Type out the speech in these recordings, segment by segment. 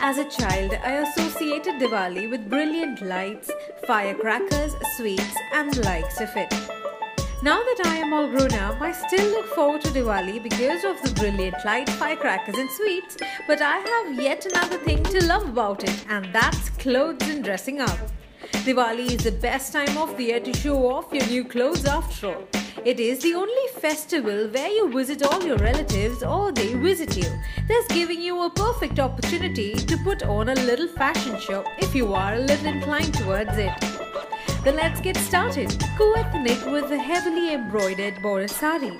As a child, I associated Diwali with brilliant lights, firecrackers, sweets, and the likes of it. Now that I am all grown up, I still look forward to Diwali because of the brilliant lights, firecrackers, and sweets. But I have yet another thing to love about it, and that's clothes and dressing up. Diwali is the best time of the year to show off your new clothes after all. It is the only festival where you visit all your relatives or they visit you, thus giving you a perfect opportunity to put on a little fashion show if you are a little inclined towards it. Then let's get started. Go ethnic with a heavily embroidered border sari.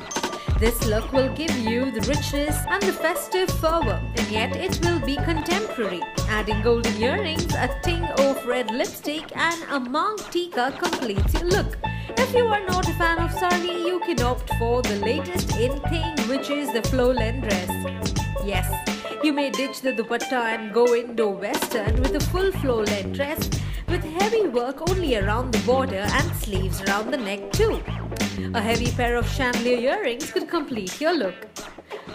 This look will give you the richness and the festive fervor, and yet it will be contemporary. Adding golden earrings, a ting of red lipstick, and a maang tika completes your look. If you are not a fan of sari, you can opt for the latest in thing, which is the floor length dress. Yes, you may ditch the dupatta and go Indo-Western with a full floor length dress with heavy work only around the border and sleeves around the neck too. A heavy pair of chandelier earrings could complete your look.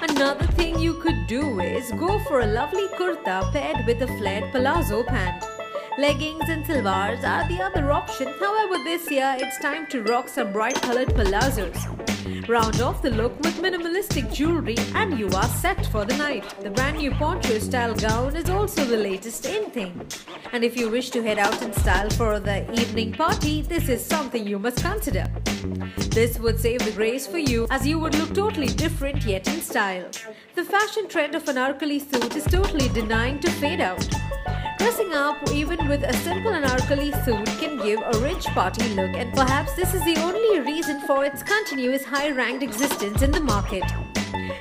Another thing you could do is go for a lovely kurta paired with a flared palazzo pant. Leggings and salwars are the other option. However, this year it's time to rock some bright colored palazzos. Mm. Round off the look with minimalistic jewelry and you are set for the night. The brand new poncho style gown is also the latest in thing. And if you wish to head out in style for the evening party, this is something you must consider. This would save the grace for you as you would look totally different yet in style. The fashion trend of an anarkali suit is totally denying to fade out. Dressing up even with a simple anarkali suit give a rich party look and perhaps this is the only reason for its continuous high-ranked existence in the market.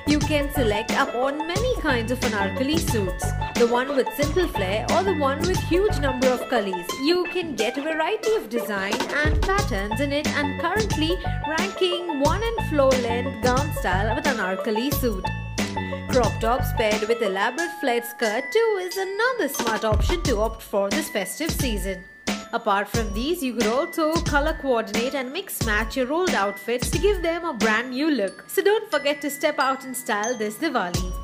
You can select upon many kinds of anarkali suits, the one with simple flare or the one with huge number of kalis. You can get a variety of design and patterns in it and currently ranking 1 in floor length gown style with anarkali suit. Crop tops paired with elaborate flared skirt too is another smart option to opt for this festive season. Apart from these, you could also color coordinate and mix match your old outfits to give them a brand new look. So don't forget to step out in style this Diwali.